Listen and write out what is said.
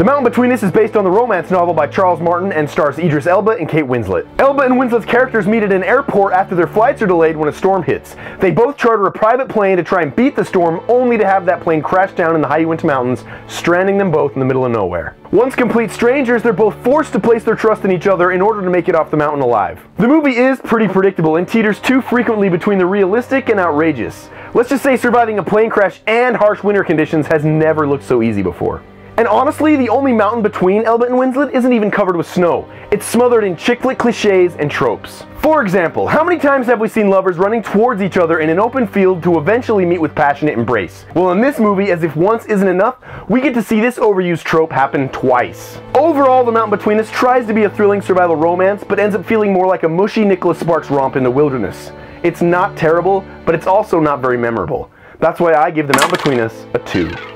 The Mountain Between Us is based on the romance novel by Charles Martin and stars Idris Elba and Kate Winslet. Elba and Winslet's characters meet at an airport after their flights are delayed when a storm hits. They both charter a private plane to try and beat the storm, only to have that plane crash down in the high Uinta Mountains, stranding them both in the middle of nowhere. Once complete strangers, they're both forced to place their trust in each other in order to make it off the mountain alive. The movie is pretty predictable and teeters too frequently between the realistic and outrageous. Let's just say surviving a plane crash and harsh winter conditions has never looked so easy before. And honestly, the only mountain between Elba and Winslet isn't even covered with snow. It's smothered in chick flick cliches and tropes. For example, how many times have we seen lovers running towards each other in an open field to eventually meet with passionate embrace? Well, in this movie, as if once isn't enough, we get to see this overused trope happen twice. Overall, The Mountain Between Us tries to be a thrilling survival romance, but ends up feeling more like a mushy Nicholas Sparks romp in the wilderness. It's not terrible, but it's also not very memorable. That's why I give The Mountain Between Us a 2.